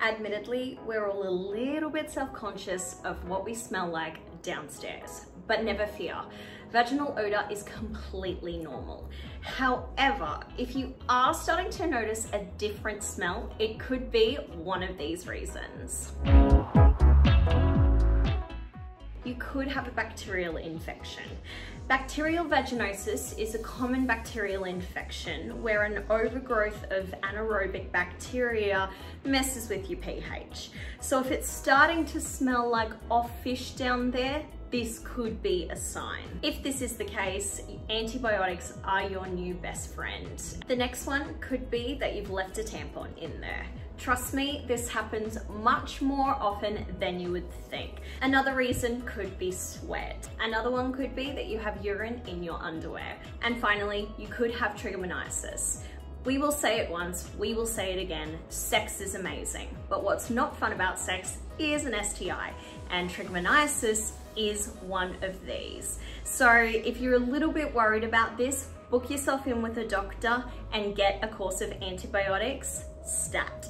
Admittedly, we're all a little bit self-conscious of what we smell like downstairs, but never fear. Vaginal odor is completely normal. However, if you are starting to notice a different smell, it could be one of these reasons you could have a bacterial infection. Bacterial vaginosis is a common bacterial infection where an overgrowth of anaerobic bacteria messes with your pH. So if it's starting to smell like off fish down there, this could be a sign. If this is the case, antibiotics are your new best friend. The next one could be that you've left a tampon in there. Trust me, this happens much more often than you would think. Another reason could be sweat. Another one could be that you have urine in your underwear. And finally, you could have trichomoniasis. We will say it once, we will say it again, sex is amazing. But what's not fun about sex is an STI, and trichomoniasis is one of these. So if you're a little bit worried about this, book yourself in with a doctor and get a course of antibiotics stat.